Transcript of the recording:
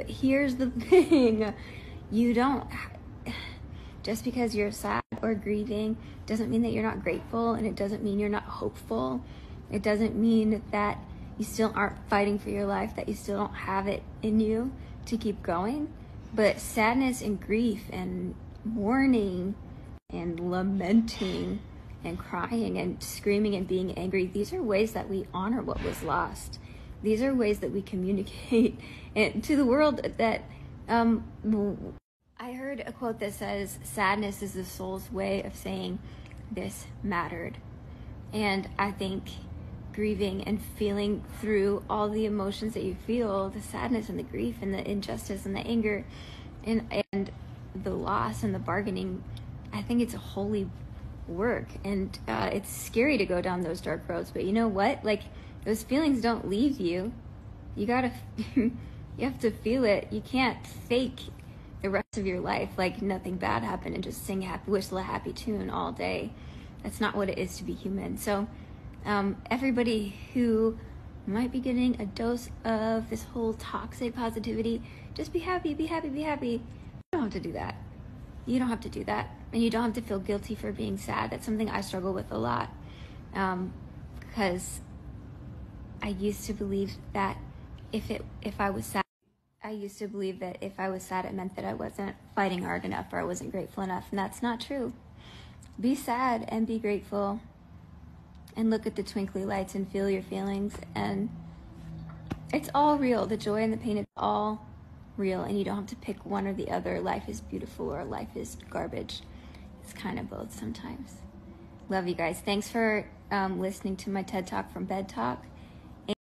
But here's the thing you don't, just because you're sad or grieving doesn't mean that you're not grateful and it doesn't mean you're not hopeful. It doesn't mean that you still aren't fighting for your life, that you still don't have it in you to keep going. But sadness and grief and mourning and lamenting and crying and screaming and being angry, these are ways that we honor what was lost. These are ways that we communicate to the world that um, I heard a quote that says, Sadness is the soul's way of saying, This mattered. And I think grieving and feeling through all the emotions that you feel the sadness and the grief and the injustice and the anger and, and the loss and the bargaining I think it's a holy work. And uh, it's scary to go down those dark roads but you know what? Like those feelings don't leave you. You gotta you have to feel it. You can't fake the rest of your life like nothing bad happened and just sing happy whistle a happy tune all day. That's not what it is to be human. So um, everybody who might be getting a dose of this whole toxic positivity just be happy be happy be happy. You don't have to do that. You don't have to do that and you don't have to feel guilty for being sad. That's something i struggle with a lot. Um, because i used to believe that if it if i was sad i used to believe that if i was sad it meant that i wasn't fighting hard enough or i wasn't grateful enough. And that's not true. Be sad and be grateful and look at the twinkly lights and feel your feelings. And it's all real. The joy and the pain it's all real. And you don't have to pick one or the other. Life is beautiful or life is garbage it's kind of both sometimes. Love you guys. Thanks for um, listening to my ted talk from bed talk